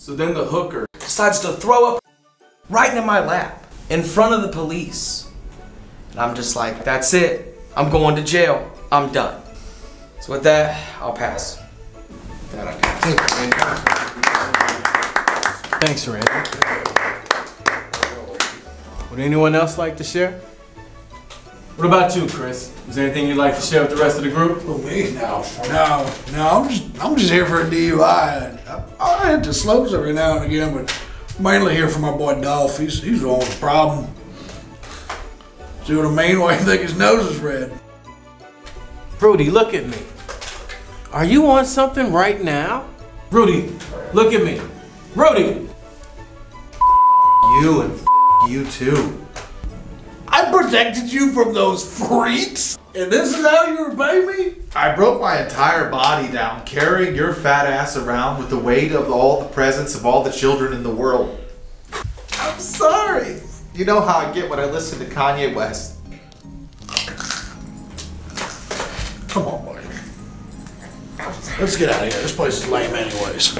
So then the hooker decides to throw up right in my lap in front of the police. And I'm just like, that's it. I'm going to jail. I'm done. So with that, I'll pass. That I pass. Thanks, Randy. Would anyone else like to share? What about you, Chris? Is there anything you'd like to share with the rest of the group? Oh, Who, me? No. No. No, I'm just, I'm just here for a DUI. Oh, I, I hit the slopes every now and again, but mainly here for my boy Dolph. He's, he's the only problem. See what I mean? Why you think his nose is red? Rudy, look at me. Are you on something right now? Rudy, look at me. Rudy! You and you too. I protected you from those freaks? And this is how you repay me? I broke my entire body down carrying your fat ass around with the weight of all the presents of all the children in the world. I'm sorry. You know how I get when I listen to Kanye West. Come on, buddy. Let's get out of here. This place is lame anyways.